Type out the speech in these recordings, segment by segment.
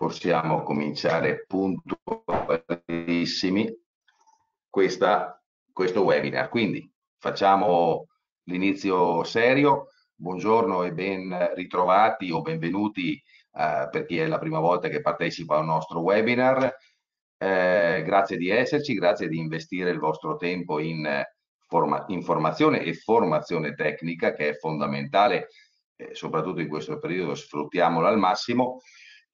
possiamo cominciare puntualissimi questa, questo webinar. Quindi facciamo l'inizio serio. Buongiorno e ben ritrovati o benvenuti eh, per chi è la prima volta che partecipa al nostro webinar. Eh, grazie di esserci, grazie di investire il vostro tempo in forma, informazione e formazione tecnica che è fondamentale, eh, soprattutto in questo periodo sfruttiamolo al massimo.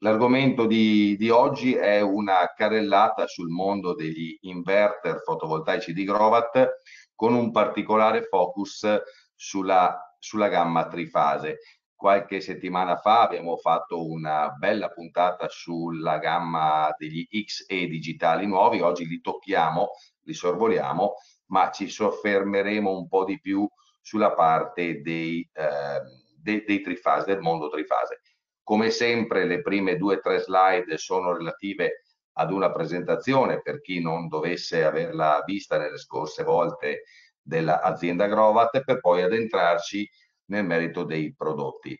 L'argomento di, di, oggi è una carrellata sul mondo degli inverter fotovoltaici di Grovat con un particolare focus sulla, sulla gamma trifase. Qualche settimana fa abbiamo fatto una bella puntata sulla gamma degli XE digitali nuovi, oggi li tocchiamo, li sorvoliamo, ma ci soffermeremo un po' di più sulla parte dei, eh, dei, dei trifase, del mondo trifase. Come sempre le prime due o tre slide sono relative ad una presentazione per chi non dovesse averla vista nelle scorse volte dell'azienda Grovat per poi addentrarci nel merito dei prodotti.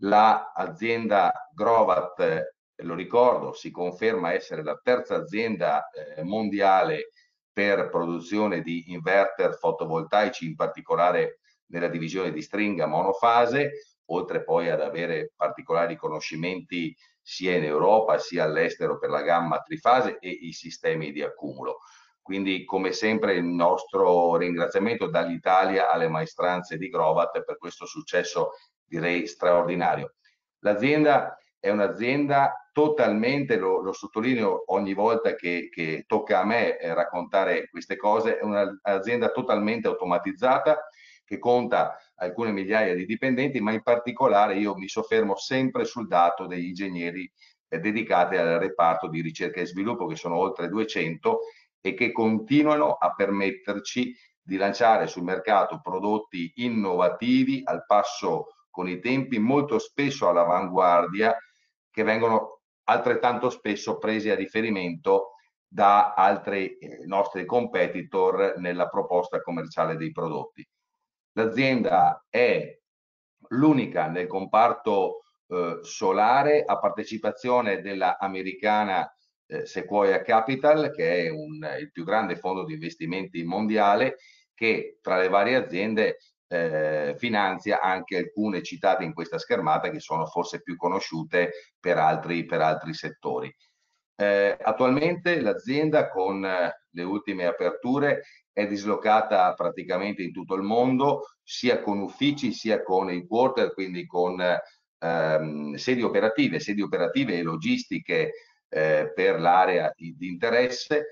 L'azienda Grovat, lo ricordo, si conferma essere la terza azienda eh, mondiale per produzione di inverter fotovoltaici, in particolare nella divisione di stringa monofase, oltre poi ad avere particolari conoscimenti sia in Europa sia all'estero per la gamma trifase e i sistemi di accumulo. Quindi come sempre il nostro ringraziamento dall'Italia alle maestranze di Grovat per questo successo direi straordinario. L'azienda è un'azienda totalmente, lo, lo, sottolineo ogni volta che, che tocca a me eh, raccontare queste cose, è un'azienda totalmente automatizzata che conta alcune migliaia di dipendenti, ma in particolare io mi soffermo sempre sul dato degli ingegneri eh, dedicati al reparto di ricerca e sviluppo, che sono oltre 200 e che continuano a permetterci di lanciare sul mercato prodotti innovativi al passo con i tempi, molto spesso all'avanguardia, che vengono altrettanto spesso presi a riferimento da altri eh, nostri competitor nella proposta commerciale dei prodotti. L'azienda è l'unica nel comparto eh, solare a partecipazione della americana eh, Sequoia Capital, che è un, il più grande fondo di investimenti mondiale, che tra le varie aziende eh, finanzia anche alcune citate in questa schermata che sono forse più conosciute per altri, per altri settori. Eh, attualmente l'azienda con eh, le ultime aperture è dislocata praticamente in tutto il mondo, sia con uffici sia con il quarter, quindi con ehm, sedi operative, sedi operative e logistiche eh, per l'area di, di, interesse.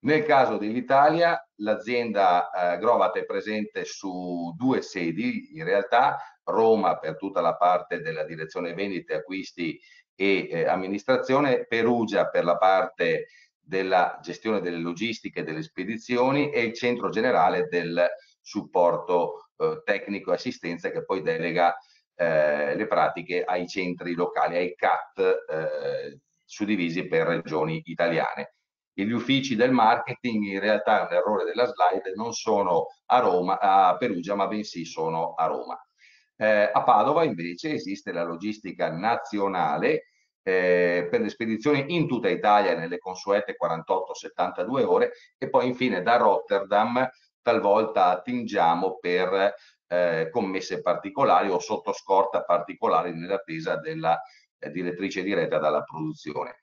Nel caso dell'Italia, l'azienda eh, Grovat è presente su due sedi, in realtà Roma per tutta la parte della direzione vendite, acquisti e eh, amministrazione, Perugia per la parte della gestione delle logistiche e delle spedizioni e il centro generale del supporto eh, tecnico e assistenza che poi delega eh, le pratiche ai centri locali, ai CAT eh, suddivisi per regioni italiane. Gli uffici del marketing in realtà è un errore della slide, non sono a Roma, a Perugia, ma bensì sono a Roma. Eh, a Padova invece esiste la logistica nazionale eh, per le spedizioni in tutta Italia nelle consuete 48-72 ore e poi infine da Rotterdam talvolta attingiamo per eh, commesse particolari o sotto scorta particolari nell'attesa della eh, direttrice diretta dalla produzione.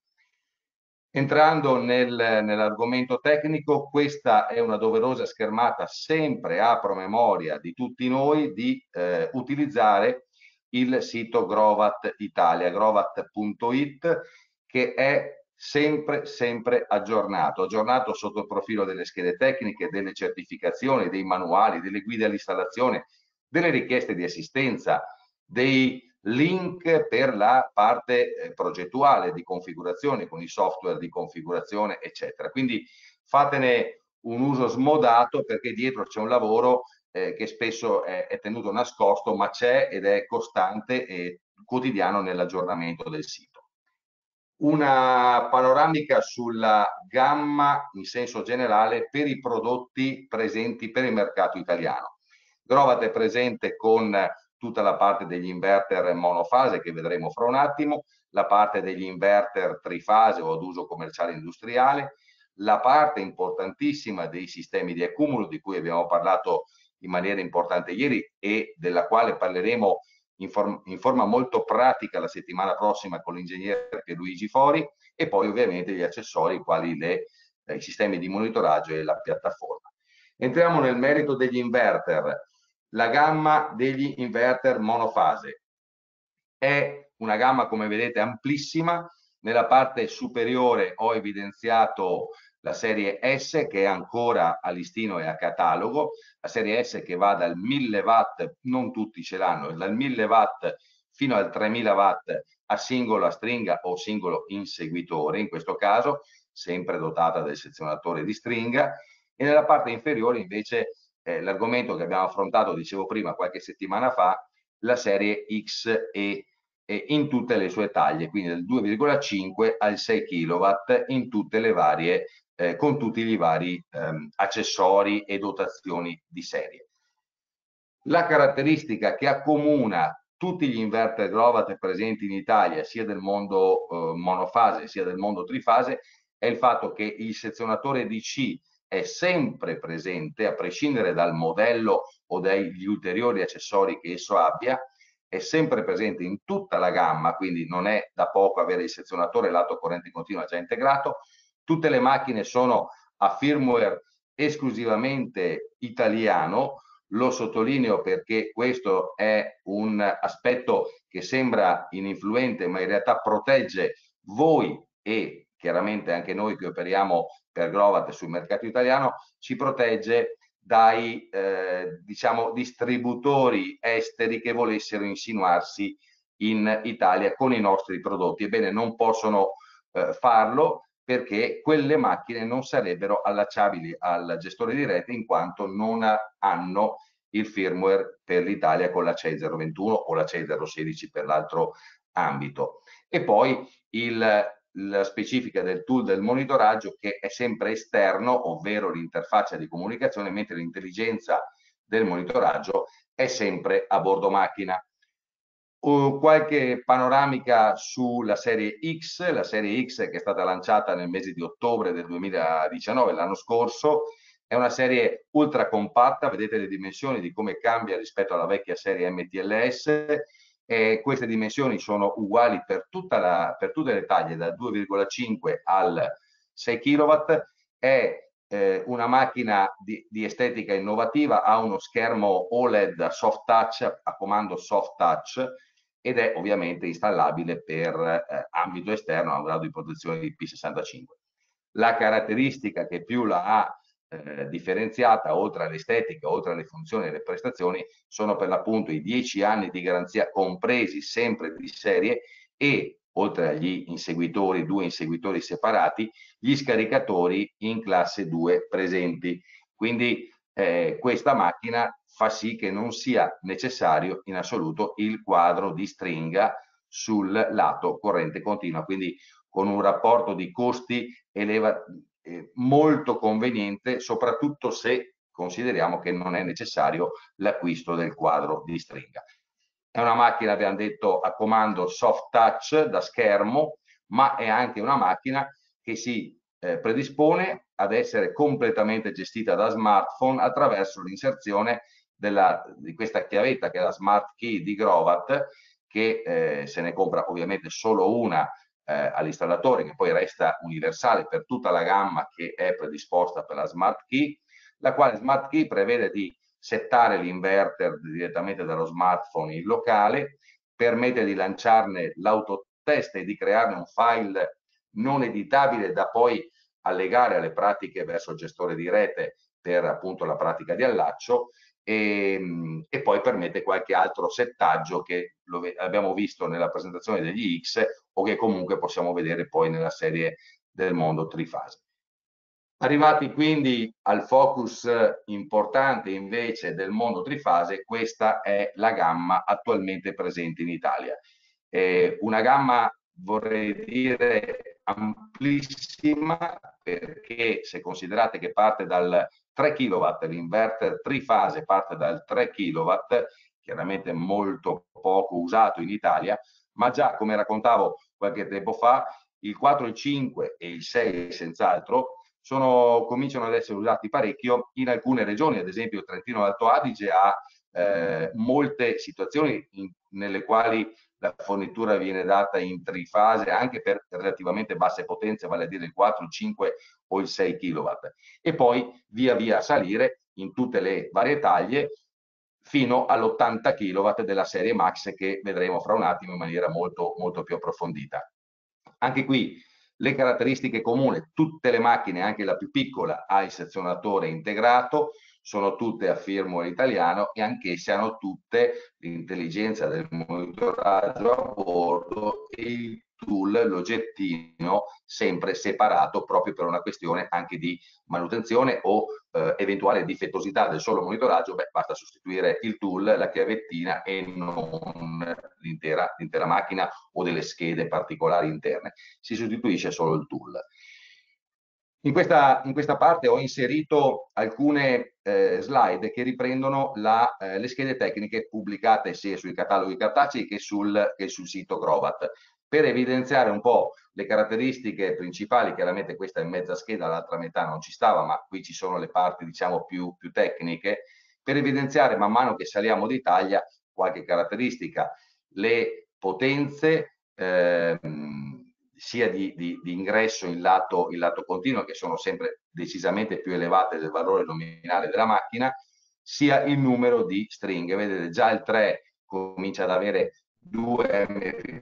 Entrando nel, nell'argomento tecnico, questa è una doverosa schermata sempre a promemoria di tutti noi di eh, utilizzare il sito Grovat Italia, grovat.it, che è sempre, sempre aggiornato, aggiornato sotto il profilo delle schede tecniche, delle certificazioni, dei manuali, delle guide all'installazione, delle richieste di assistenza, dei link per la parte eh, progettuale di configurazione con i software di configurazione, eccetera. Quindi fatene un uso smodato perché dietro c'è un lavoro eh, che spesso è, è, tenuto nascosto, ma c'è ed è costante e quotidiano nell'aggiornamento del sito. Una panoramica sulla gamma in senso generale per i prodotti presenti per il mercato italiano. Grovat è presente con tutta la parte degli inverter monofase che vedremo fra un attimo, la parte degli inverter trifase o ad uso commerciale industriale, la parte importantissima dei sistemi di accumulo di cui abbiamo parlato in maniera importante ieri e della quale parleremo in, form in forma molto pratica la settimana prossima con l'ingegnere Pierluigi Fori e poi ovviamente gli accessori quali le, eh, i sistemi di monitoraggio e la piattaforma. Entriamo nel merito degli inverter. La gamma degli inverter monofase. È una gamma come vedete amplissima. Nella parte superiore ho evidenziato la serie S che è ancora a listino e a catalogo, la serie S che va dal 1000 watt, non tutti ce l'hanno, dal 1000 watt fino al 3000 watt a singola stringa o singolo inseguitore, in questo caso sempre dotata del sezionatore di stringa. E nella parte inferiore invece eh, l'argomento che abbiamo affrontato, dicevo prima, qualche settimana fa, la serie XE eh, in tutte le sue taglie, quindi dal 2,5 al 6 kW in tutte le varie eh, con tutti i vari ehm, accessori e dotazioni di serie. La caratteristica che accomuna tutti gli inverter Grovat presenti in Italia, sia del mondo eh, monofase sia del mondo trifase, è il fatto che il sezionatore DC è sempre presente, a prescindere dal modello o dagli ulteriori accessori che esso abbia, è sempre presente in tutta la gamma, quindi non è da poco avere il sezionatore lato corrente continua già integrato, Tutte le macchine sono a firmware esclusivamente italiano, lo sottolineo perché questo è un aspetto che sembra ininfluente ma in realtà protegge voi e chiaramente anche noi che operiamo per Grovat sul mercato italiano, ci protegge dai eh, diciamo distributori esteri che volessero insinuarsi in Italia con i nostri prodotti. Ebbene, non possono eh, farlo perché quelle macchine non sarebbero allacciabili al gestore di rete in quanto non hanno il firmware per l'Italia con la CE 021 o la CE 016 per l'altro ambito. E poi il, la specifica del tool del monitoraggio che è sempre esterno, ovvero l'interfaccia di comunicazione, mentre l'intelligenza del monitoraggio è sempre a bordo macchina. Uh, qualche panoramica sulla serie X, la serie X che è stata lanciata nel mese di ottobre del 2019, l'anno scorso, è una serie ultra compatta, vedete le dimensioni di come cambia rispetto alla vecchia serie MTLS, e queste dimensioni sono uguali per, la, per tutte le taglie, da 2,5 al 6 kW, è eh, una macchina di, di, estetica innovativa, ha uno schermo OLED soft touch, a comando soft touch, ed è ovviamente installabile per eh, ambito esterno a un grado di protezione di P65. La caratteristica che più la ha eh, differenziata, oltre all'estetica, oltre alle funzioni e alle prestazioni, sono per l'appunto i 10 anni di garanzia compresi sempre di serie e oltre agli inseguitori, due inseguitori separati, gli scaricatori in classe 2 presenti. Quindi eh, questa macchina fa sì che non sia necessario in assoluto il quadro di stringa sul lato corrente continua, quindi con un rapporto di costi eleva, molto conveniente, soprattutto se consideriamo che non è necessario l'acquisto del quadro di stringa. È una macchina, abbiamo detto, a comando soft touch da schermo, ma è anche una macchina che si eh, predispone ad essere completamente gestita da smartphone attraverso l'inserzione della, di questa chiavetta che è la Smart Key di Grovat che eh, se ne compra ovviamente solo una eh, all'installatore che poi resta universale per tutta la gamma che è predisposta per la Smart Key la quale Smart Key prevede di settare l'inverter direttamente dallo smartphone in locale permette di lanciarne l'autotest e di crearne un file non editabile da poi allegare alle pratiche verso il gestore di rete per appunto la pratica di allaccio e, ehm, e poi permette qualche altro settaggio che lo, abbiamo visto nella presentazione degli X o che comunque possiamo vedere poi nella serie del mondo trifase. Arrivati quindi al focus importante invece del mondo trifase, questa è la gamma attualmente presente in Italia. Eh, una gamma vorrei dire amplissima perché se considerate che parte dal 3 kW, l'inverter trifase parte dal 3 kW, chiaramente molto poco usato in Italia, ma già come raccontavo qualche tempo fa, il 4, il 5 e il 6 senz'altro sono, cominciano ad essere usati parecchio in alcune regioni, ad esempio il Trentino Alto Adige ha eh, molte situazioni in, nelle quali la fornitura viene data in trifase anche per relativamente basse potenze, vale a dire il 4, il 5 o il 6 kW e poi via via salire in tutte le varie taglie fino all'80 kW della serie Max che vedremo fra un attimo in maniera molto, molto più approfondita. Anche qui le caratteristiche comuni, tutte le macchine, anche la più piccola, ha il sezionatore integrato, sono tutte a firmware italiano e anch'esse hanno tutte l'intelligenza del monitoraggio a bordo e il tool, l'oggettino sempre separato proprio per una questione anche di manutenzione o eh, eventuale difettosità del solo monitoraggio, beh, basta sostituire il tool, la chiavettina e non l'intera, l'intera macchina o delle schede particolari interne. Si sostituisce solo il tool. In questa, in questa, parte ho inserito alcune eh, slide che riprendono la, eh, le schede tecniche pubblicate sia sui cataloghi cartacei che sul, che sul sito Grovat per evidenziare un po' le caratteristiche principali, chiaramente questa è mezza scheda, l'altra metà non ci stava, ma qui ci sono le parti diciamo più, più tecniche, per evidenziare man mano che saliamo di taglia qualche caratteristica, le potenze ehm, sia di, di, di, ingresso in lato, in lato continuo, che sono sempre decisamente più elevate del valore nominale della macchina, sia il numero di stringhe. Vedete già il 3 comincia ad avere 2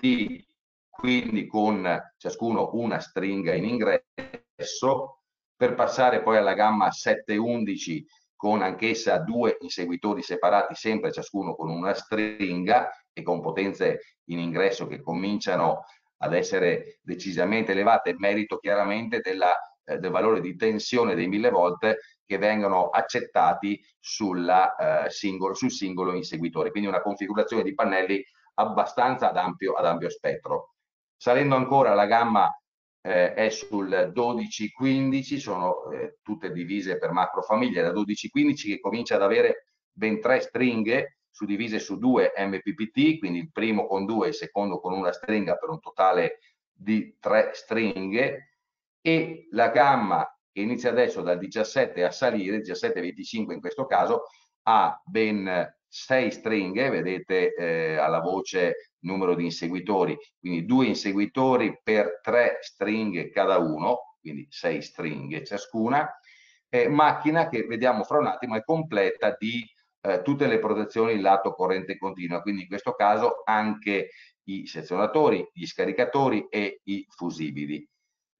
Quindi con ciascuno una stringa in ingresso, per passare poi alla gamma 711 con anch'essa due inseguitori separati, sempre ciascuno con una stringa e con potenze in ingresso che cominciano ad essere decisamente elevate, merito chiaramente della, eh, del valore di tensione dei 1000 volt che vengono accettati sulla, eh, singolo, sul singolo inseguitore, quindi una configurazione di pannelli abbastanza ad ampio, ad ampio spettro. Salendo ancora la gamma eh, è sul 12-15, sono eh, tutte divise per macrofamiglie da 12-15 che comincia ad avere ben tre stringhe suddivise su due MPPT, quindi il primo con due e il secondo con una stringa per un totale di tre stringhe e la gamma che inizia adesso dal 17 a salire, 17-25 in questo caso, ha ben sei stringhe, vedete eh, alla voce numero di inseguitori, quindi due inseguitori per tre stringhe cada uno, quindi sei stringhe ciascuna, eh, macchina che vediamo fra un attimo è completa di eh, tutte le protezioni lato corrente continua, quindi in questo caso anche i sezionatori, gli scaricatori e i fusibili.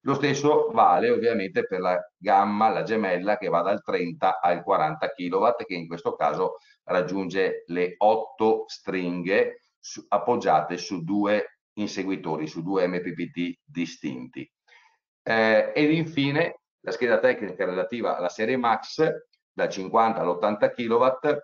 Lo stesso vale ovviamente per la gamma, la gemella che va dal 30 al 40 kW che in questo caso raggiunge le 8 stringhe su, appoggiate su due inseguitori, su due MPPT distinti. Eh, ed infine la scheda tecnica relativa alla serie Max da 50 all'80 kW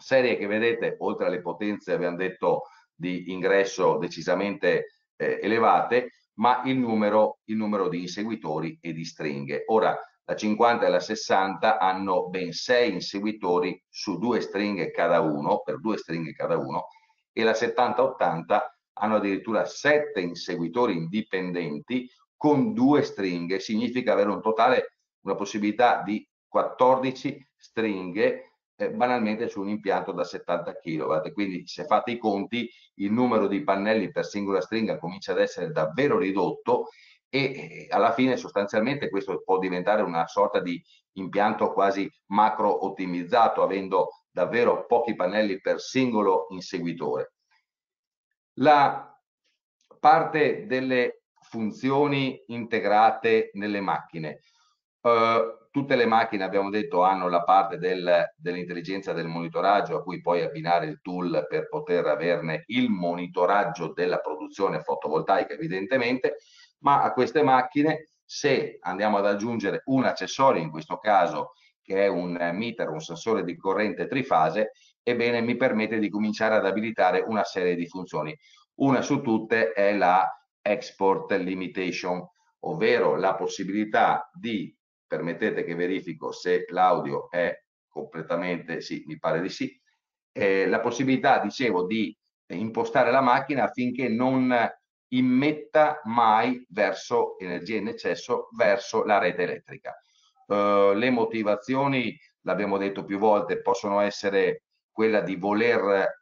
serie che vedete, oltre alle potenze, abbiamo detto, di ingresso decisamente eh, elevate, ma il numero, il numero di inseguitori e di stringhe. Ora, la 50 e la 60 hanno ben 6 inseguitori su due stringhe cada uno, per due stringhe cada uno, e la 70-80 hanno addirittura 7 inseguitori indipendenti con due stringhe, significa avere un totale, una possibilità di 14 stringhe eh, banalmente su un impianto da 70 kW. Quindi se fate i conti il numero di pannelli per singola stringa comincia ad essere davvero ridotto e alla fine sostanzialmente questo può diventare una sorta di impianto quasi macro ottimizzato avendo davvero pochi pannelli per singolo inseguitore. La parte delle funzioni integrate nelle macchine. Uh, tutte le macchine, abbiamo detto, hanno la parte del, dell'intelligenza del monitoraggio a cui poi abbinare il tool per poter averne il monitoraggio della produzione fotovoltaica, evidentemente, ma a queste macchine, se andiamo ad aggiungere un accessorio, in questo caso che è un meter, un sensore di corrente trifase, ebbene mi permette di cominciare ad abilitare una serie di funzioni. Una su tutte è la export limitation, ovvero la possibilità di permettete che verifico se l'audio è completamente, sì, mi pare di sì, eh, la possibilità, dicevo, di impostare la macchina affinché non immetta mai verso energia in eccesso verso la rete elettrica. Uh, le motivazioni, l'abbiamo detto più volte, possono essere quella di voler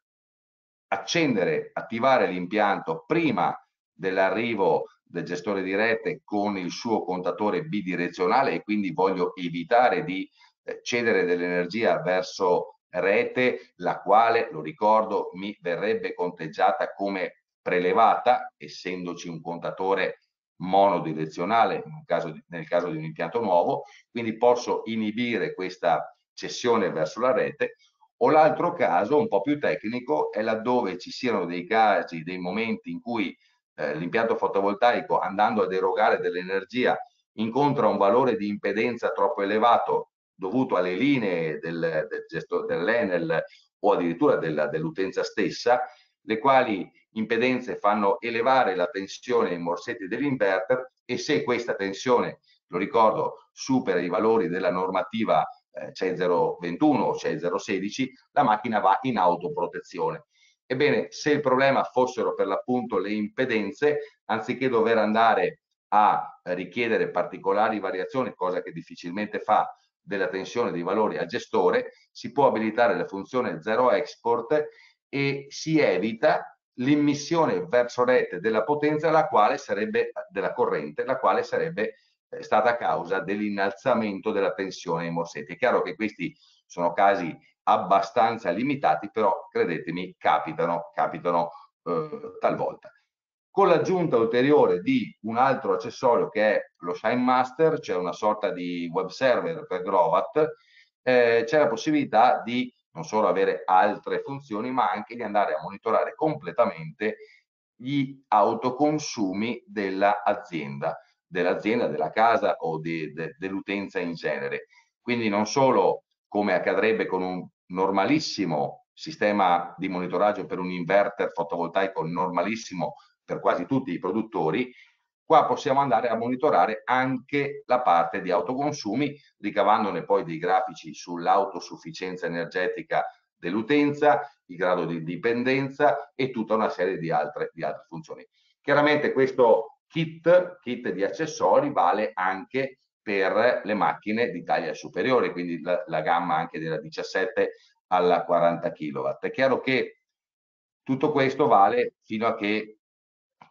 accendere, attivare l'impianto prima dell'arrivo del gestore di rete con il suo contatore bidirezionale e quindi voglio evitare di eh, cedere dell'energia verso rete, la quale, lo ricordo, mi verrebbe conteggiata come prelevata, essendoci un contatore monodirezionale caso, di, nel caso di un impianto nuovo, quindi posso inibire questa cessione verso la rete, o l'altro caso, un po' più tecnico, è laddove ci siano dei casi, dei momenti in cui eh, l'impianto fotovoltaico, andando ad erogare dell'energia, incontra un valore di impedenza troppo elevato dovuto alle linee del, del gesto dell'Enel o addirittura dell'utenza stessa, le quali impedenze fanno elevare la tensione ai morsetti dell'inverter e se questa tensione, lo ricordo, supera i valori della normativa eh, CE 021 o CE 016, la macchina va in autoprotezione. Ebbene, se il problema fossero per l'appunto le impedenze, anziché dover andare a richiedere particolari variazioni, cosa che difficilmente fa della tensione dei valori al gestore, si può abilitare la funzione zero export e si evita l'immissione verso rete della potenza la quale sarebbe della corrente, la quale sarebbe eh, stata causa dell'innalzamento della tensione ai morsetti. È chiaro che questi sono casi abbastanza limitati, però credetemi, capitano, capitano eh, talvolta. Con l'aggiunta ulteriore di un altro accessorio che è lo Shine Master, cioè una sorta di web server per Grovat, eh, c'è la possibilità di non solo avere altre funzioni, ma anche di andare a monitorare completamente gli autoconsumi dell'azienda, dell'azienda, della casa o de, de, dell'utenza in genere. Quindi non solo come accadrebbe con un normalissimo sistema di monitoraggio per un inverter fotovoltaico normalissimo per quasi tutti i produttori, qua possiamo andare a monitorare anche la parte di autoconsumi, ricavandone poi dei grafici sull'autosufficienza energetica dell'utenza, il grado di dipendenza e tutta una serie di altre, di altre funzioni. Chiaramente questo kit, kit di accessori vale anche per le macchine di taglia superiore, quindi la, la gamma anche della 17 alla 40 kW. È chiaro che tutto questo vale fino a che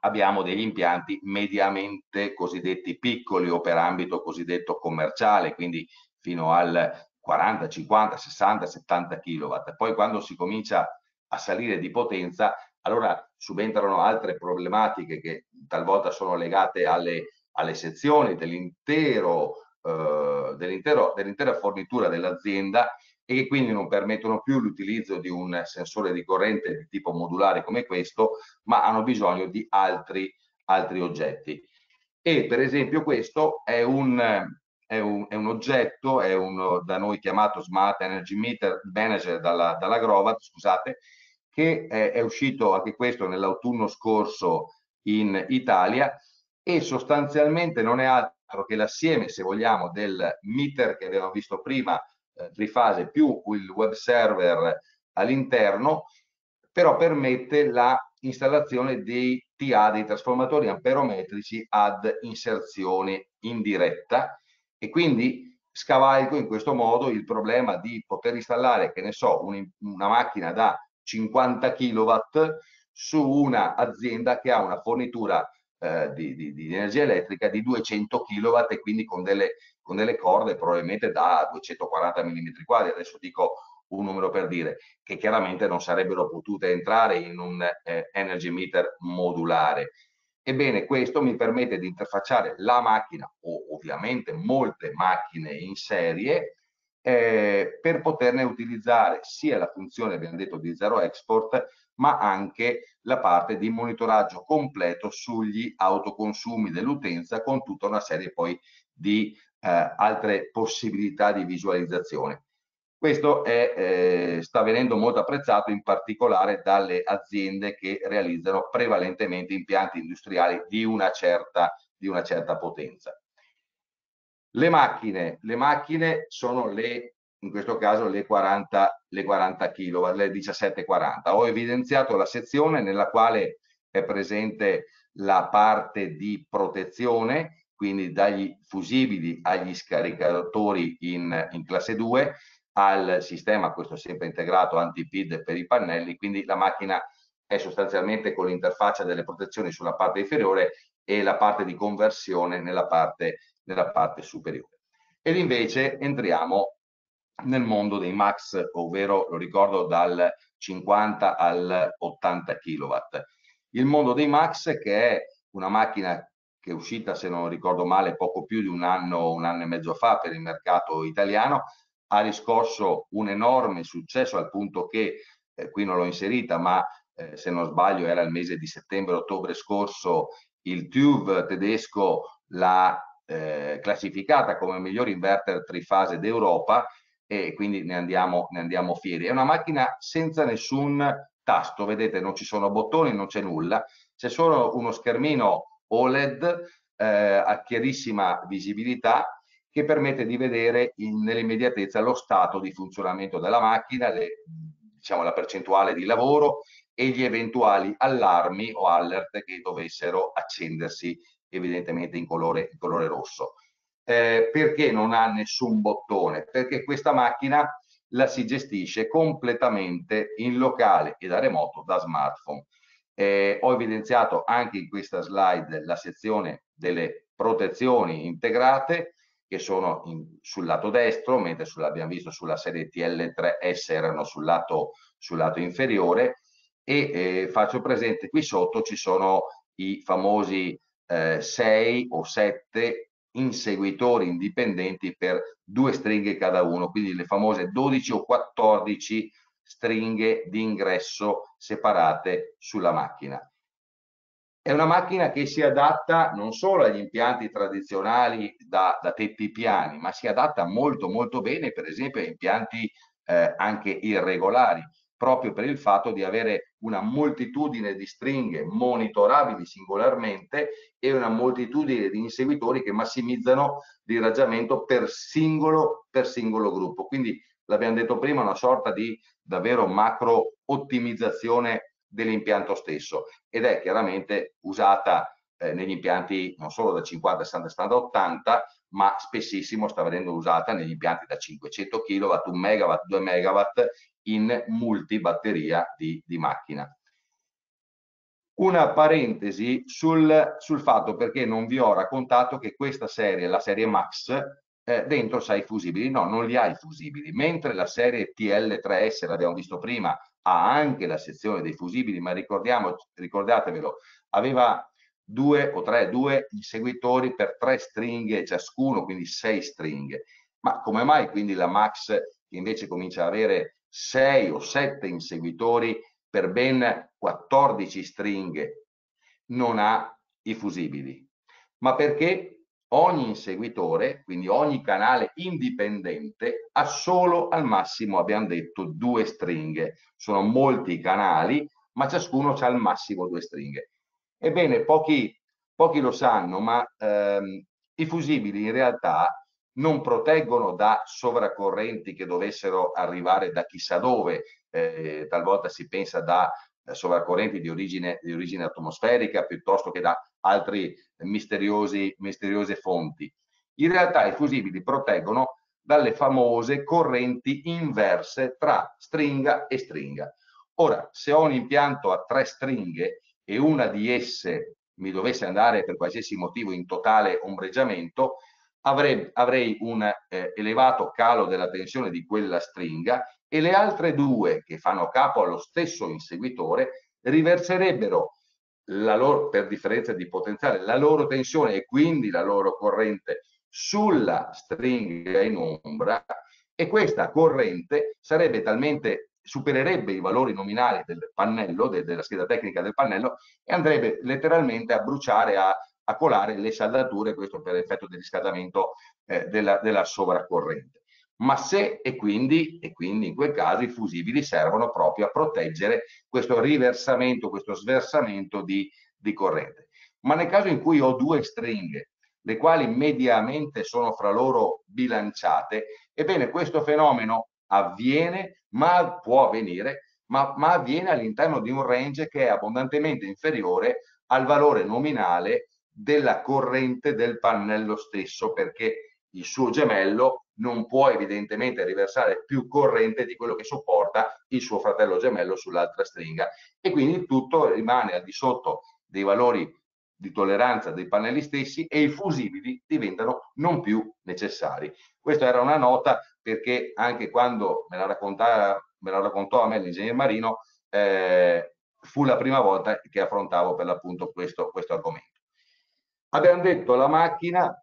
abbiamo degli impianti mediamente cosiddetti piccoli o per ambito cosiddetto commerciale, quindi fino al 40, 50, 60, 70 kW. Poi quando si comincia a salire di potenza, allora subentrano altre problematiche che talvolta sono legate alle alle sezioni dell'intero, eh, dell'intero, dell'intera fornitura dell'azienda e che quindi non permettono più l'utilizzo di un sensore di corrente di tipo modulare come questo, ma hanno bisogno di altri, altri oggetti. E per esempio questo è un, è un, è un oggetto, è un, da noi chiamato Smart Energy Meter Manager dalla, dalla Grovat, scusate, che è, è uscito anche questo nell'autunno scorso in Italia e sostanzialmente non è altro che l'assieme, se vogliamo, del meter che abbiamo visto prima, eh, trifase, più il web server all'interno, però permette la installazione dei TA, dei trasformatori amperometrici ad inserzione indiretta. E quindi scavalco in questo modo il problema di poter installare, che ne so, un, una macchina da 50 kW su una azienda che ha una fornitura eh, di, di, di, energia elettrica di 200 kW e quindi con delle, con delle corde probabilmente da 240 mm quadri, adesso dico un numero per dire, che chiaramente non sarebbero potute entrare in un eh, energy meter modulare. Ebbene, questo mi permette di interfacciare la macchina o ovviamente molte macchine in serie eh, per poterne utilizzare sia la funzione, abbiamo detto, di zero export, ma anche la parte di monitoraggio completo sugli autoconsumi dell'utenza con tutta una serie poi di eh, altre possibilità di visualizzazione. Questo è, eh, sta venendo molto apprezzato in particolare dalle aziende che realizzano prevalentemente impianti industriali di una certa, di una certa potenza. Le macchine, le macchine sono le in questo caso le 40, le 40 kW, le 1740. Ho evidenziato la sezione nella quale è presente la parte di protezione, quindi dagli fusibili agli scaricatori in, in classe 2 al sistema, questo sempre integrato anti-PID per i pannelli, quindi la macchina è sostanzialmente con l'interfaccia delle protezioni sulla parte inferiore e la parte di conversione nella parte, nella parte superiore. Ed invece entriamo nel mondo dei max, ovvero lo ricordo dal 50 al 80 kW. Il mondo dei max che è una macchina che è uscita, se non ricordo male, poco più di un anno, un anno e mezzo fa per il mercato italiano, ha riscosso un enorme successo al punto che, eh, qui non l'ho inserita, ma eh, se non sbaglio era il mese di settembre-ottobre scorso, il TÜV tedesco l'ha eh, classificata come miglior inverter trifase d'Europa e quindi ne andiamo, ne andiamo fieri. È una macchina senza nessun tasto, vedete non ci sono bottoni, non c'è nulla, c'è solo uno schermino OLED eh, a chiarissima visibilità che permette di vedere nell'immediatezza lo stato di funzionamento della macchina, le, diciamo, la percentuale di lavoro e gli eventuali allarmi o alert che dovessero accendersi evidentemente in colore, in colore rosso. Eh, perché non ha nessun bottone? Perché questa macchina la si gestisce completamente in locale e da remoto da smartphone. Eh, ho evidenziato anche in questa slide la sezione delle protezioni integrate che sono in, sul lato destro, mentre abbiamo visto sulla serie TL3S erano sul lato, sul lato inferiore. E eh, faccio presente qui sotto ci sono i famosi 6 eh, o 7 inseguitori indipendenti per due stringhe cada uno, quindi le famose 12 o 14 stringhe di ingresso separate sulla macchina. È una macchina che si adatta non solo agli impianti tradizionali da, da tetti piani, ma si adatta molto molto bene per esempio a impianti eh, anche irregolari proprio per il fatto di avere una moltitudine di stringhe monitorabili singolarmente e una moltitudine di inseguitori che massimizzano l'irraggiamento per singolo, per singolo gruppo. Quindi l'abbiamo detto prima, una sorta di davvero macro ottimizzazione dell'impianto stesso ed è chiaramente usata eh, negli impianti non solo da 50, 60, 70, 80 ma spessissimo sta venendo usata negli impianti da 500 kW, 1 MW, 2 MW in multibatteria di, di macchina. Una parentesi sul, sul, fatto perché non vi ho raccontato che questa serie, la serie Max, eh, dentro sa i fusibili. No, non li ha i fusibili. Mentre la serie TL3S, l'abbiamo visto prima, ha anche la sezione dei fusibili, ma ricordiamo, ricordatevelo, aveva due o tre, due inseguitori per tre stringhe ciascuno, quindi sei stringhe. Ma come mai quindi la Max che invece comincia ad avere 6 o 7 inseguitori per ben 14 stringhe non ha i fusibili, ma perché ogni inseguitore, quindi ogni canale indipendente, ha solo al massimo, abbiamo detto, due stringhe. Sono molti canali, ma ciascuno ha al massimo due stringhe. Ebbene, pochi, pochi lo sanno, ma ehm, i fusibili in realtà non proteggono da sovraccorrenti che dovessero arrivare da chissà dove, eh, talvolta si pensa da eh, sovraccorrenti di origine, di origine atmosferica piuttosto che da altre misteriose fonti. In realtà i fusibili proteggono dalle famose correnti inverse tra stringa e stringa. Ora, se ho un impianto a tre stringhe e una di esse mi dovesse andare per qualsiasi motivo in totale ombreggiamento, avrei, avrei un eh, elevato calo della tensione di quella stringa e le altre due che fanno capo allo stesso inseguitore riverserebbero loro, per differenza di potenziale la loro tensione e quindi la loro corrente sulla stringa in ombra e questa corrente sarebbe talmente supererebbe i valori nominali del pannello, de, della scheda tecnica del pannello e andrebbe letteralmente a bruciare, a a colare le saldature, questo per effetto del riscaldamento eh, della, della sovraccorrente. Ma se e quindi, e quindi in quel caso i fusibili servono proprio a proteggere questo riversamento, questo sversamento di, di corrente. Ma nel caso in cui ho due stringhe, le quali mediamente sono fra loro bilanciate, Ebbene, questo fenomeno avviene, ma può avvenire, ma, ma avviene all'interno di un range che è abbondantemente inferiore al valore nominale della corrente del pannello stesso, perché il suo gemello non può evidentemente riversare più corrente di quello che sopporta il suo fratello gemello sull'altra stringa e quindi tutto rimane al di sotto dei valori di tolleranza dei pannelli stessi e i fusibili diventano non più necessari. Questa era una nota perché anche quando me la, me la raccontò a me l'ingegner Marino eh, fu la prima volta che affrontavo per l'appunto questo, questo argomento. Abbiamo detto la macchina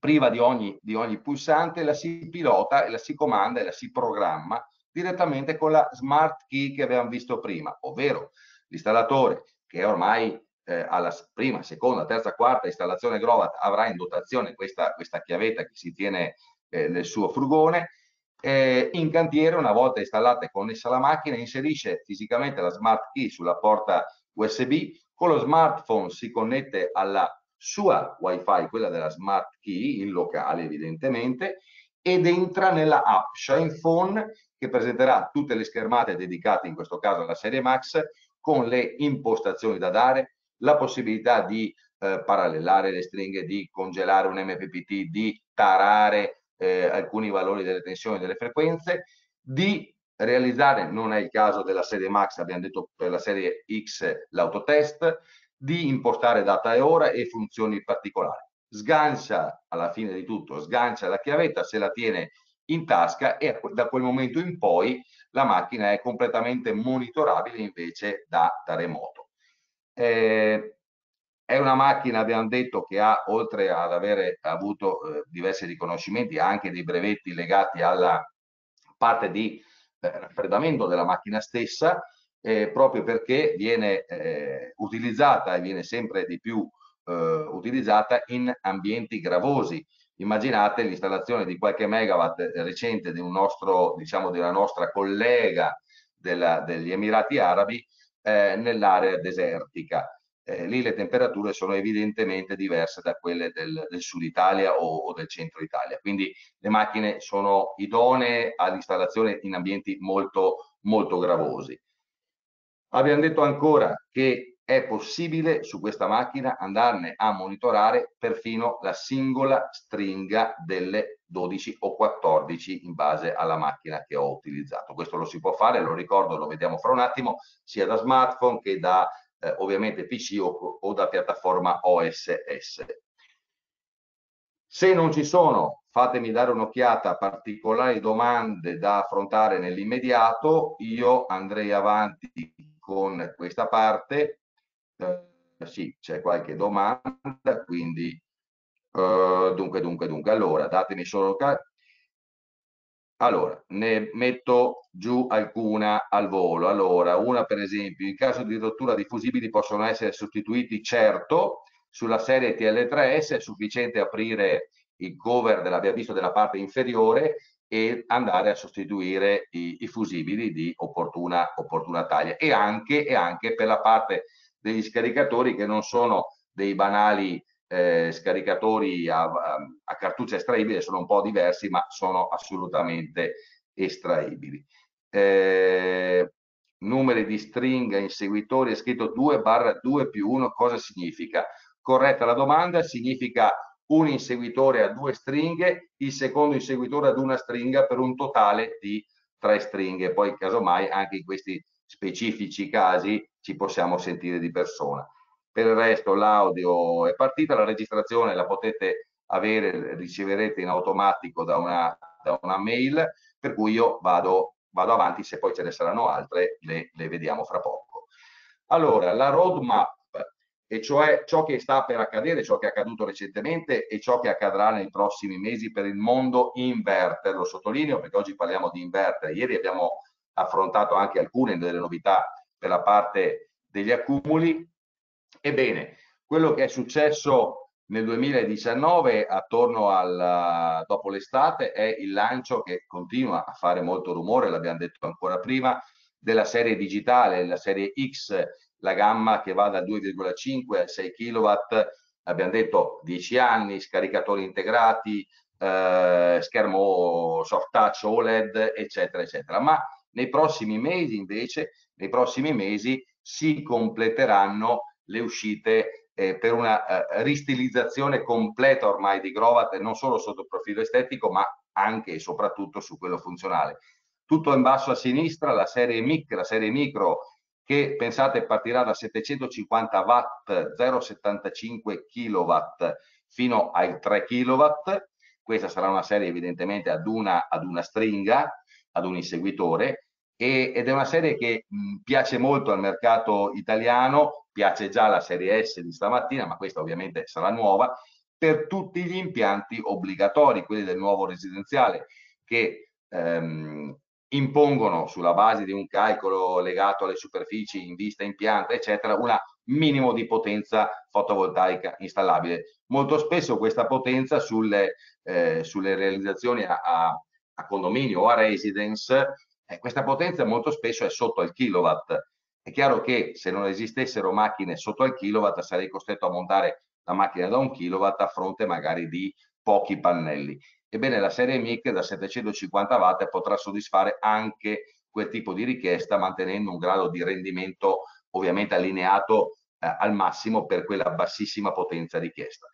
priva di ogni, di ogni pulsante la si pilota e la si comanda e la si programma direttamente con la smart key che abbiamo visto prima, ovvero l'installatore che ormai eh, alla prima, seconda, terza, quarta installazione Grovat avrà in dotazione questa, questa chiavetta che si tiene eh, nel suo furgone. Eh, in cantiere, una volta installata e connessa la macchina, inserisce fisicamente la smart key sulla porta USB, con lo smartphone si connette alla sua wifi, quella della smart key, in locale evidentemente, ed entra nella app Shine Phone che presenterà tutte le schermate dedicate in questo caso alla serie Max con le impostazioni da dare, la possibilità di eh, parallelare le stringhe, di congelare un MPPT, di tarare eh, alcuni valori delle tensioni delle frequenze, di realizzare, non è il caso della serie Max, abbiamo detto per la serie X l'autotest, di impostare data e ora e funzioni particolari. Sgancia alla fine di tutto, sgancia la chiavetta, se la tiene in tasca e da quel momento in poi la macchina è completamente monitorabile invece da, da remoto. Eh, è una macchina, abbiamo detto, che ha, oltre ad avere avuto eh, diversi riconoscimenti, anche dei brevetti legati alla parte di eh, raffreddamento della macchina stessa, eh, proprio perché viene eh, utilizzata e viene sempre di più eh, utilizzata in ambienti gravosi. Immaginate l'installazione di qualche megawatt recente di un nostro, diciamo, della nostra collega della, degli Emirati Arabi eh, nell'area desertica. Eh, lì le temperature sono evidentemente diverse da quelle del, del sud Italia o, o, del centro Italia, quindi le macchine sono idonee all'installazione in ambienti molto, molto gravosi. Abbiamo detto ancora che è possibile su questa macchina andarne a monitorare perfino la singola stringa delle 12 o 14 in base alla macchina che ho utilizzato. Questo lo si può fare, lo ricordo, lo vediamo fra un attimo, sia da smartphone che da eh, ovviamente PC o, o da piattaforma OSS. Se non ci sono, fatemi dare un'occhiata a particolari domande da affrontare nell'immediato, io andrei avanti con questa parte. Eh, sì, c'è qualche domanda, quindi uh, dunque, dunque, dunque. Allora, datemi solo... Allora, ne metto giù alcuna al volo. Allora, una per esempio, in caso di rottura di fusibili possono essere sostituiti, certo, sulla serie TL3S è sufficiente aprire il cover dell'abbiamo visto della parte inferiore e andare a sostituire i, i fusibili di opportuna, opportuna taglia e anche, e anche per la parte degli scaricatori che non sono dei banali eh, scaricatori a, a, cartuccia estraibile, sono un po' diversi ma sono assolutamente estraibili. Eh, numeri di stringa inseguitori è scritto 2 barra 2 più 1 cosa significa? Corretta la domanda, significa un inseguitore a due stringhe, il secondo inseguitore ad una stringa per un totale di tre stringhe. Poi casomai anche in questi specifici casi ci possiamo sentire di persona. Per il resto l'audio è partita, la registrazione la potete avere, riceverete in automatico da una, da una mail, per cui io vado, vado avanti, se poi ce ne saranno altre le, le vediamo fra poco. Allora, la roadmap e cioè ciò che sta per accadere, ciò che è accaduto recentemente e ciò che accadrà nei prossimi mesi per il mondo inverter. Lo sottolineo perché oggi parliamo di inverter. Ieri abbiamo affrontato anche alcune delle novità per la parte degli accumuli. Ebbene, quello che è successo nel 2019 attorno al dopo l'estate è il lancio che continua a fare molto rumore, l'abbiamo detto ancora prima, della serie digitale, la serie X la gamma che va da 2,5 a 6 kW, abbiamo detto 10 anni, scaricatori integrati, eh, schermo soft touch OLED, eccetera, eccetera. Ma nei prossimi mesi invece, nei prossimi mesi si completeranno le uscite eh, per una eh, ristilizzazione completa ormai di Grovat, non solo sotto il profilo estetico, ma anche e soprattutto su quello funzionale. Tutto in basso a sinistra, la serie MIC, la serie micro, che pensate partirà da 750 watt, 0,75 kW fino ai 3 kW. Questa sarà una serie evidentemente ad una, ad una stringa, ad un inseguitore, e, ed è una serie che mh, piace molto al mercato italiano, piace già la serie S di stamattina, ma questa ovviamente sarà nuova, per tutti gli impianti obbligatori, quelli del nuovo residenziale, che ehm, impongono sulla base di un calcolo legato alle superfici in vista impianto, eccetera, una minimo di potenza fotovoltaica installabile. Molto spesso questa potenza sulle, eh, sulle realizzazioni a, a, a, condominio o a residence, eh, questa potenza molto spesso è sotto al kilowatt. È chiaro che se non esistessero macchine sotto al kilowatt sarei costretto a montare la macchina da un kilowatt a fronte magari di pochi pannelli. Ebbene, la serie MIC da 750 watt potrà soddisfare anche quel tipo di richiesta mantenendo un grado di rendimento ovviamente allineato eh, al massimo per quella bassissima potenza richiesta.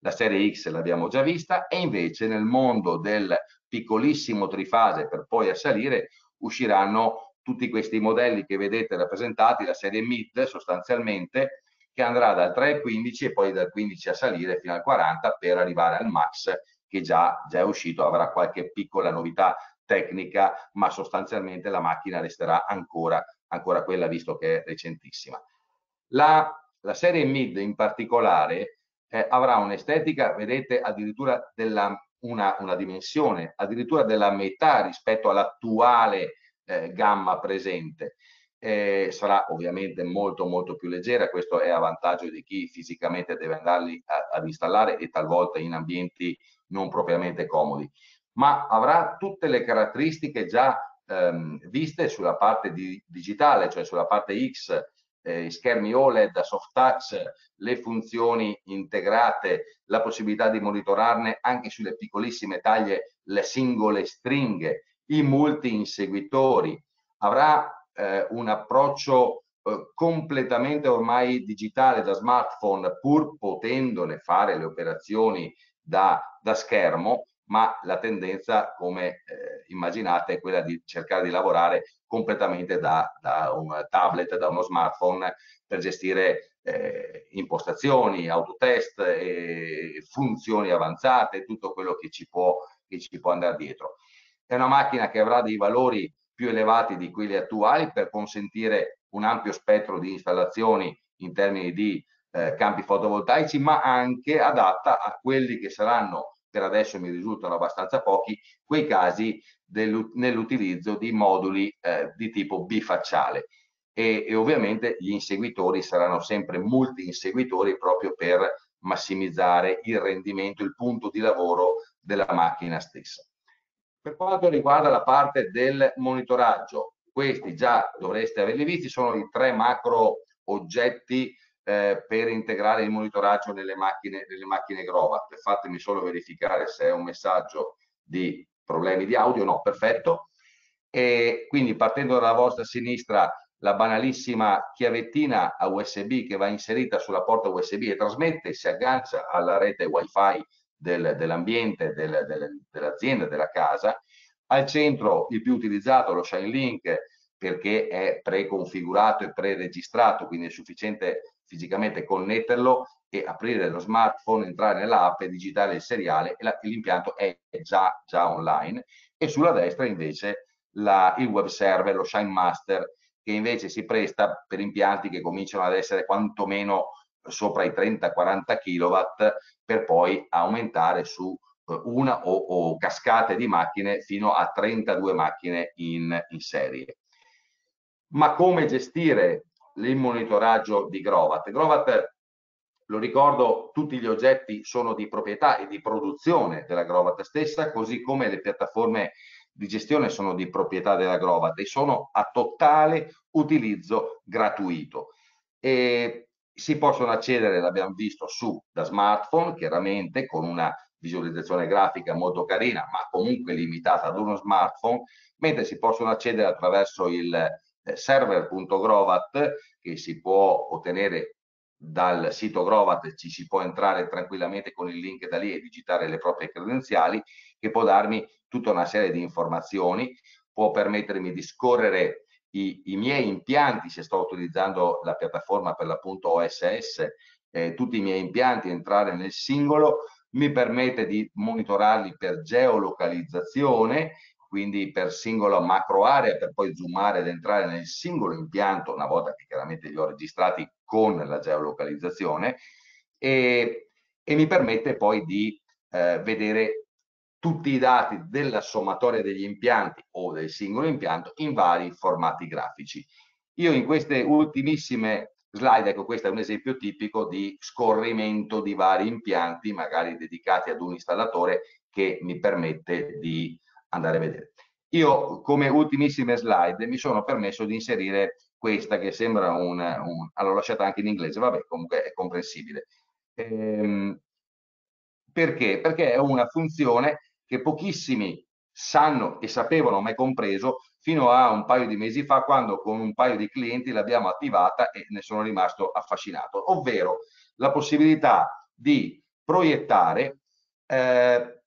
La serie X l'abbiamo già vista e invece nel mondo del piccolissimo trifase per poi assalire usciranno tutti questi modelli che vedete rappresentati, la serie MID sostanzialmente, che andrà dal 3,15 e poi dal 15 a salire fino al 40 per arrivare al max che già, già è uscito, avrà qualche piccola novità tecnica, ma sostanzialmente la macchina resterà ancora, ancora quella visto che è recentissima. La, la serie mid in particolare eh, avrà un'estetica, vedete, addirittura della, una, una, dimensione, addirittura della metà rispetto all'attuale eh, gamma presente. Eh, sarà ovviamente molto molto più leggera, questo è a vantaggio di chi fisicamente deve andarli a, ad installare e talvolta in ambienti non propriamente comodi, ma avrà tutte le caratteristiche già ehm, viste sulla parte di, digitale, cioè sulla parte X, eh, schermi OLED, soft touch, le funzioni integrate, la possibilità di monitorarne anche sulle piccolissime taglie le singole stringhe, i multi inseguitori, avrà eh, un approccio eh, completamente ormai digitale da smartphone pur potendone fare le operazioni da, da schermo, ma la tendenza, come eh, immaginate, è quella di cercare di lavorare completamente da, da un tablet, da uno smartphone per gestire eh, impostazioni, autotest, e funzioni avanzate, tutto quello che ci, può, che ci può andare dietro. È una macchina che avrà dei valori più elevati di quelli attuali per consentire un ampio spettro di installazioni in termini di eh, campi fotovoltaici, ma anche adatta a quelli che saranno, per adesso mi risultano abbastanza pochi, quei casi nell'utilizzo di moduli eh, di tipo bifacciale. E, e, ovviamente gli inseguitori saranno sempre multi-inseguitori proprio per massimizzare il rendimento, il punto di lavoro della macchina stessa. Per quanto riguarda la parte del monitoraggio, questi già dovreste averli visti, sono i tre macro oggetti eh, per integrare il monitoraggio nelle macchine, nelle macchine Grovat. Fatemi solo verificare se è un messaggio di problemi di audio, no, perfetto. E quindi partendo dalla vostra sinistra la banalissima chiavettina a USB che va inserita sulla porta USB e trasmette, si aggancia alla rete wifi del, dell'ambiente, del, del, dell'azienda, della casa. Al centro il più utilizzato, lo Shine Link, perché è preconfigurato e pre-registrato, quindi è sufficiente fisicamente connetterlo e aprire lo smartphone, entrare nell'app, digitare il seriale e l'impianto è già, già online. E sulla destra invece la, il web server, lo Shine Master, che invece si presta per impianti che cominciano ad essere quantomeno sopra i 30-40 kW per poi aumentare su eh, una o, o, cascate di macchine fino a 32 macchine in, in serie. Ma come gestire il monitoraggio di Grovat. Grovat, lo ricordo, tutti gli oggetti sono di proprietà e di produzione della Grovat stessa, così come le piattaforme di gestione sono di proprietà della Grovat e sono a totale utilizzo gratuito. E si possono accedere, l'abbiamo visto, su da smartphone, chiaramente con una visualizzazione grafica molto carina, ma comunque limitata ad uno smartphone, mentre si possono accedere attraverso il server.grovat che si può ottenere dal sito Grovat, ci si può entrare tranquillamente con il link da lì e digitare le proprie credenziali, che può darmi tutta una serie di informazioni, può permettermi di scorrere i, i miei impianti, se sto utilizzando la piattaforma per l'appunto OSS, eh, tutti i miei impianti, entrare nel singolo, mi permette di monitorarli per geolocalizzazione, quindi per singola macro area, per poi zoomare ed entrare nel singolo impianto, una volta che chiaramente li ho registrati con la geolocalizzazione, e, e mi permette poi di eh, vedere tutti i dati della sommatoria degli impianti o del singolo impianto in vari formati grafici. Io in queste ultimissime slide, ecco questo è un esempio tipico di scorrimento di vari impianti, magari dedicati ad un installatore che mi permette di andare a vedere. Io come ultimissime slide mi sono permesso di inserire questa che sembra un, un allora lasciata anche in inglese, vabbè comunque è comprensibile. Ehm, perché? Perché è una funzione che pochissimi sanno e sapevano, mai compreso, fino a un paio di mesi fa, quando con un paio di clienti l'abbiamo attivata e ne sono rimasto affascinato, ovvero la possibilità di proiettare eh,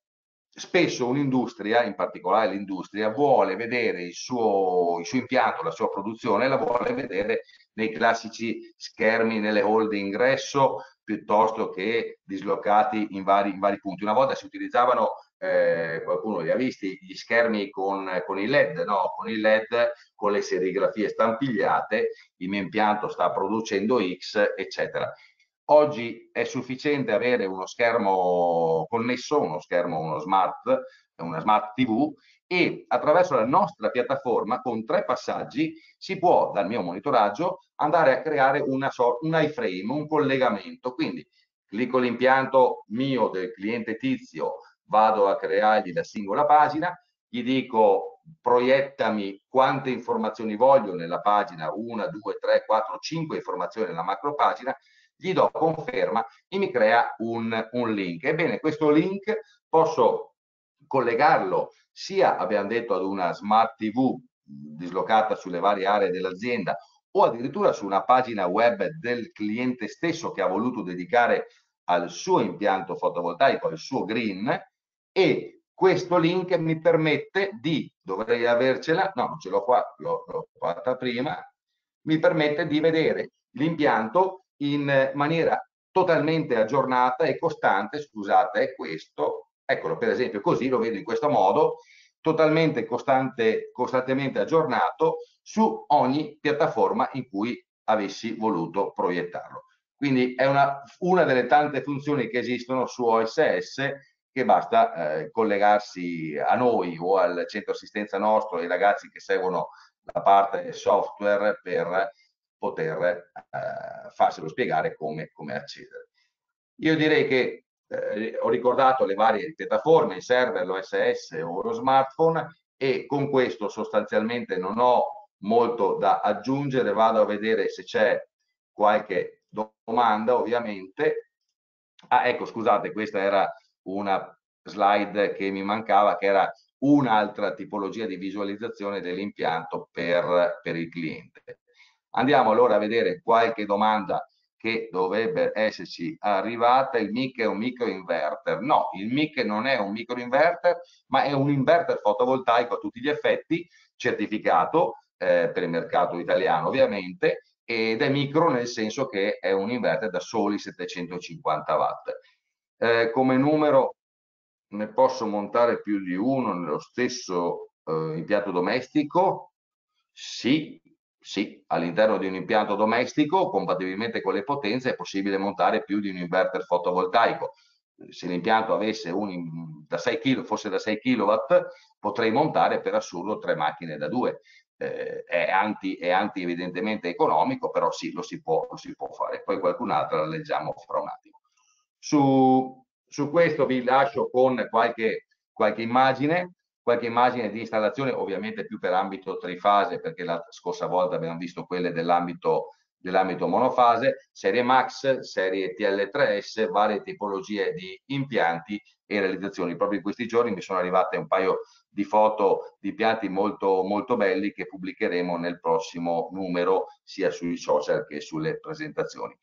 spesso un'industria, in particolare l'industria, vuole vedere il suo, il suo, impianto, la sua produzione, la vuole vedere nei classici schermi nelle hall di ingresso piuttosto che dislocati in vari, in vari punti. Una volta si utilizzavano eh, qualcuno li ha visti, gli schermi con, con i LED, no? con i LED, con le serigrafie stampigliate, il mio impianto sta producendo X, eccetera. Oggi è sufficiente avere uno schermo connesso, uno schermo, uno smart, una smart TV e attraverso la nostra piattaforma con tre passaggi si può dal mio monitoraggio andare a creare una un iframe, un collegamento. Quindi clicco l'impianto mio del cliente tizio vado a creargli la singola pagina, gli dico proiettami quante informazioni voglio nella pagina, una, due, tre, quattro, cinque informazioni nella macro pagina, gli do conferma e mi crea un, un link. Ebbene, questo link posso collegarlo sia, abbiamo detto, ad una smart TV dislocata sulle varie aree dell'azienda o addirittura su una pagina web del cliente stesso che ha voluto dedicare al suo impianto fotovoltaico, al suo green, e questo link mi permette di, dovrei avercela, no, non ce l'ho qua, l'ho fatta prima, mi permette di vedere l'impianto in maniera totalmente aggiornata e costante, scusate, è questo, eccolo per esempio così, lo vedo in questo modo, totalmente costante, costantemente aggiornato su ogni piattaforma in cui avessi voluto proiettarlo. Quindi è una, una delle tante funzioni che esistono su OSS che basta eh, collegarsi a noi o al centro assistenza nostro ai ragazzi che seguono la parte software per poter eh, farselo spiegare come, come, accedere. Io direi che eh, ho ricordato le varie piattaforme, il server, l'OSS o lo smartphone e con questo sostanzialmente non ho molto da aggiungere, vado a vedere se c'è qualche domanda ovviamente. Ah, ecco, scusate, questa era una slide che mi mancava, che era un'altra tipologia di visualizzazione dell'impianto per, per il cliente. Andiamo allora a vedere qualche domanda che dovrebbe esserci arrivata. Il MIC è un microinverter. No, il MIC non è un microinverter, ma è un inverter fotovoltaico a tutti gli effetti, certificato eh, per il mercato italiano ovviamente, ed è micro nel senso che è un inverter da soli 750 watt eh, come numero ne posso montare più di uno nello stesso eh, impianto domestico? Sì, sì, all'interno di un impianto domestico, compatibilmente con le potenze, è possibile montare più di un inverter fotovoltaico. Se l'impianto avesse un, da 6 kg, fosse da 6 kW, potrei montare per assurdo tre macchine da due. Eh, è, anti, è anti evidentemente economico, però sì, lo si può, lo si può fare. Poi qualcun'altra la leggiamo fra un attimo. Su, su questo vi lascio con qualche, qualche immagine, qualche immagine di installazione, ovviamente più per ambito trifase, perché la scorsa volta abbiamo visto quelle dell'ambito dell'ambito monofase, serie Max, serie TL3S, varie tipologie di impianti e realizzazioni. Proprio in questi giorni mi sono arrivate un paio di foto di pianti molto, molto belli che pubblicheremo nel prossimo numero sia sui social che sulle presentazioni.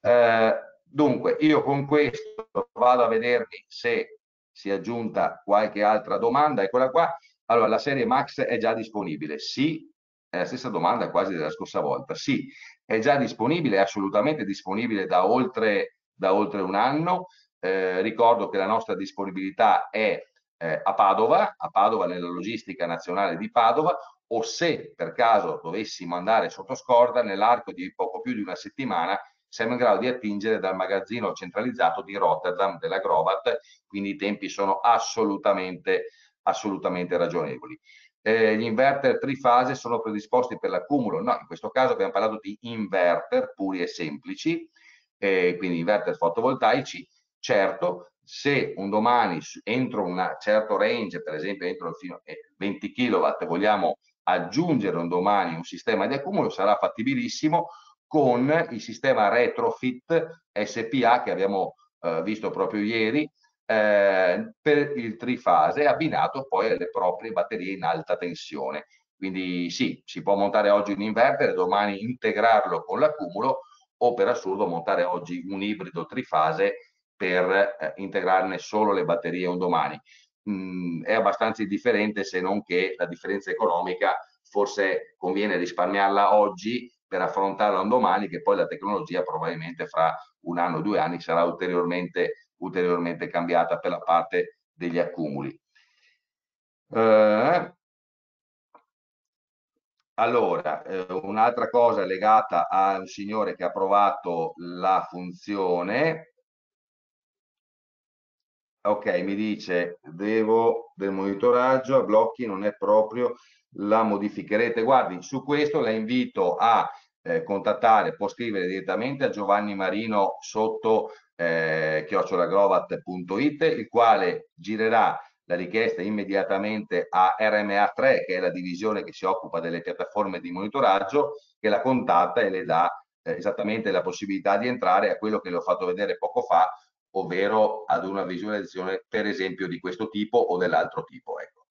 Eh, dunque, io con questo vado a vedermi se si è aggiunta qualche altra domanda. Eccola qua. Allora, la serie Max è già disponibile? Sì, è la stessa domanda quasi della scorsa volta. Sì, è già disponibile, è assolutamente disponibile da oltre, da oltre un anno. Eh, ricordo che la nostra disponibilità è eh, a Padova, a Padova nella logistica nazionale di Padova, o se per caso dovessimo andare sotto scorda, nell'arco di poco più di una settimana siamo in grado di attingere dal magazzino centralizzato di Rotterdam della Grovat, quindi i tempi sono assolutamente, assolutamente ragionevoli. Eh, gli inverter trifase sono predisposti per l'accumulo? No, in questo caso abbiamo parlato di inverter puri e semplici, eh, quindi inverter fotovoltaici. Certo, se un domani entro un certo range, per esempio entro fino a 20 kW, vogliamo aggiungere un domani un sistema di accumulo, sarà fattibilissimo con il sistema retrofit SPA che abbiamo eh, visto proprio ieri eh, per il trifase abbinato poi alle proprie batterie in alta tensione. Quindi sì, si può montare oggi un inverter domani integrarlo con l'accumulo o per assurdo montare oggi un ibrido trifase per eh, integrarne solo le batterie un domani. Mm, è abbastanza indifferente se non che la differenza economica forse conviene risparmiarla oggi per affrontarla un domani che poi la tecnologia probabilmente fra un anno o due anni sarà ulteriormente, ulteriormente cambiata per la parte degli accumuli. Eh, allora, eh, un'altra cosa legata a un signore che ha provato la funzione ok, mi dice devo del monitoraggio a blocchi non è proprio la modificherete. Guardi, su questo la invito a eh, contattare, può scrivere direttamente a Giovanni Marino sotto eh, chiocciolagrovat.it, il quale girerà la richiesta immediatamente a RMA3, che è la divisione che si occupa delle piattaforme di monitoraggio, che la contatta e le dà eh, esattamente la possibilità di entrare a quello che le ho fatto vedere poco fa, ovvero ad una visualizzazione per esempio di questo tipo o dell'altro tipo. Ecco.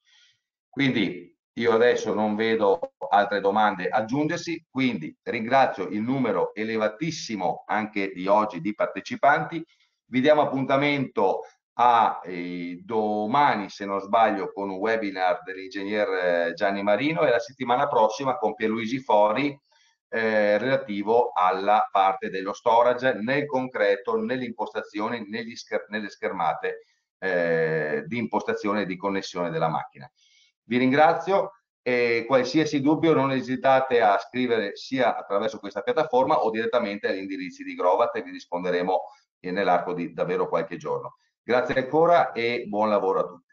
Quindi io adesso non vedo altre domande aggiungersi, quindi ringrazio il numero elevatissimo anche di oggi di partecipanti. Vi diamo appuntamento a eh, domani, se non sbaglio, con un webinar dell'ingegner eh, Gianni Marino e la settimana prossima con Pierluigi Fori eh, relativo alla parte dello storage nel concreto, nelle impostazioni, scher nelle schermate eh, di impostazione e di connessione della macchina. Vi ringrazio e qualsiasi dubbio non esitate a scrivere sia attraverso questa piattaforma o direttamente agli indirizzi di Grovat e vi risponderemo nell'arco di davvero qualche giorno. Grazie ancora e buon lavoro a tutti.